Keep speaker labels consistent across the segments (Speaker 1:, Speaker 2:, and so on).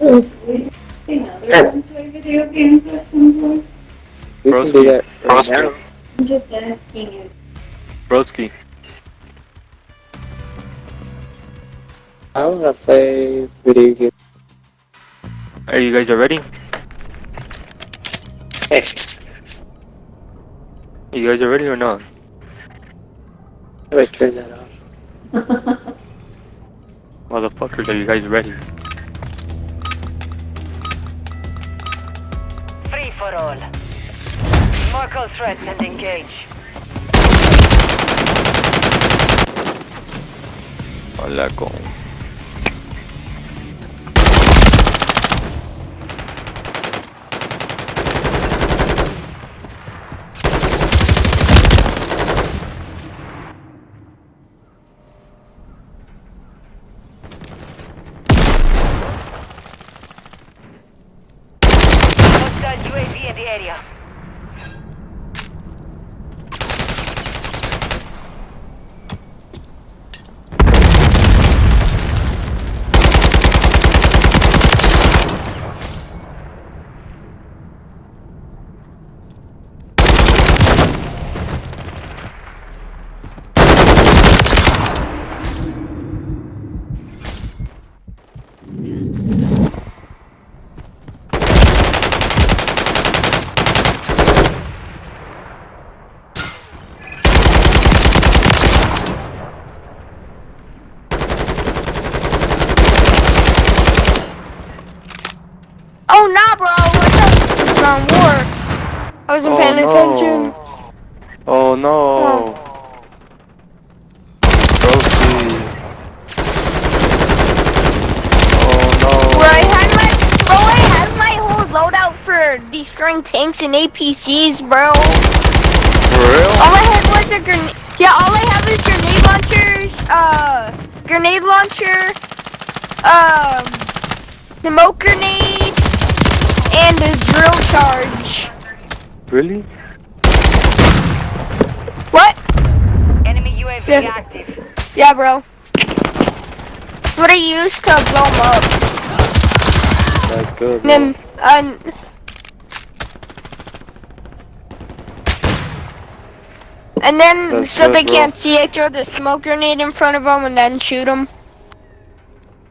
Speaker 1: Another one play video games at some point.
Speaker 2: We can do that right
Speaker 3: Oscar.
Speaker 2: now.
Speaker 1: I'm just asking you.
Speaker 3: Broski.
Speaker 2: I wanna play video games.
Speaker 3: Are you guys ready?
Speaker 2: Yes.
Speaker 3: You guys are ready or not?
Speaker 2: Wait, turn that off.
Speaker 3: Motherfuckers, are you guys ready?
Speaker 4: Free for all. Mark all threats and engage.
Speaker 3: Hola con.
Speaker 4: Hostile UAV in the area.
Speaker 5: Oh nah, bro. I thought this was on war. I wasn't
Speaker 3: Oh
Speaker 5: paying attention.
Speaker 3: no. Oh no. Oh
Speaker 5: Bro, I
Speaker 3: no.
Speaker 5: had my bro, I had my whole loadout for destroying tanks and APCs, bro.
Speaker 3: For real?
Speaker 5: All I had was a grenade. Yeah, all I have is grenade launchers, uh, grenade launcher, um, smoke grenade, and a drill charge.
Speaker 3: Really?
Speaker 5: What?
Speaker 4: Enemy UAV
Speaker 5: Yeah.
Speaker 4: active.
Speaker 5: Yeah, bro. That's what I used to blow them up.
Speaker 3: That's good.
Speaker 5: And
Speaker 3: bro.
Speaker 5: then, uh, and then,
Speaker 3: That's
Speaker 5: so
Speaker 3: good,
Speaker 5: they
Speaker 3: bro.
Speaker 5: can't see, I throw the smoke grenade in front of them and then shoot them.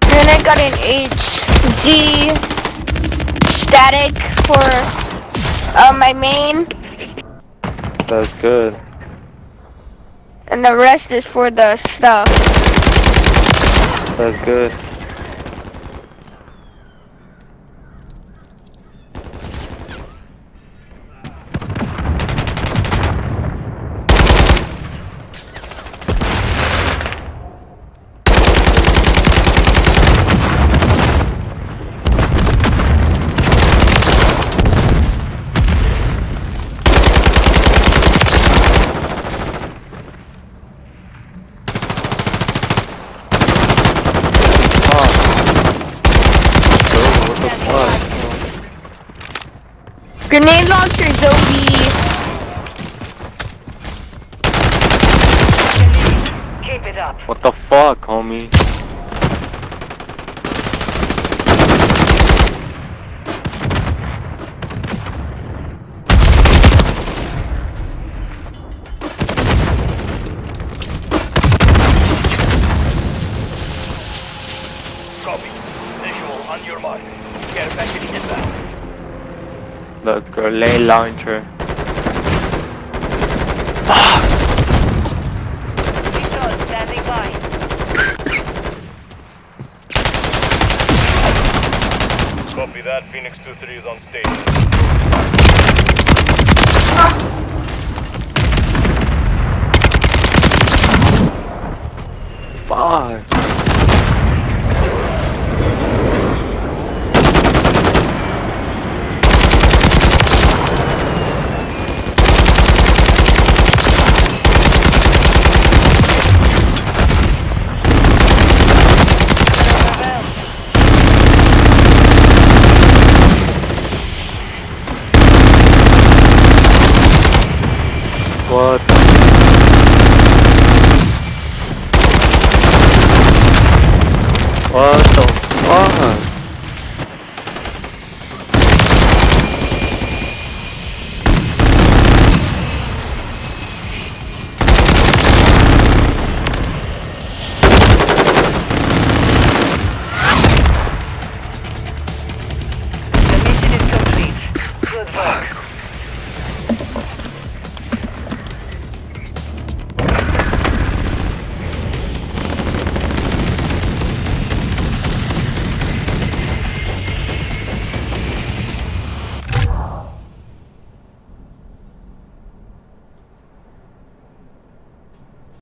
Speaker 5: Then I got an HZ static for uh, my main,
Speaker 3: That's good.
Speaker 5: and the rest is for the stuff.
Speaker 3: That's good. What the fuck?
Speaker 5: Grenade launcher is OB.
Speaker 4: Keep it up.
Speaker 3: What the fuck, homie?
Speaker 6: Copy. Visual on your mark. Care package inbound.
Speaker 3: The grenade launcher.
Speaker 4: Control standing by.
Speaker 6: Copy that. Phoenix 2-3 is on station.
Speaker 3: Fuck. What? What the